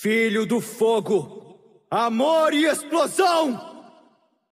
Filho do fogo, amor e explosão!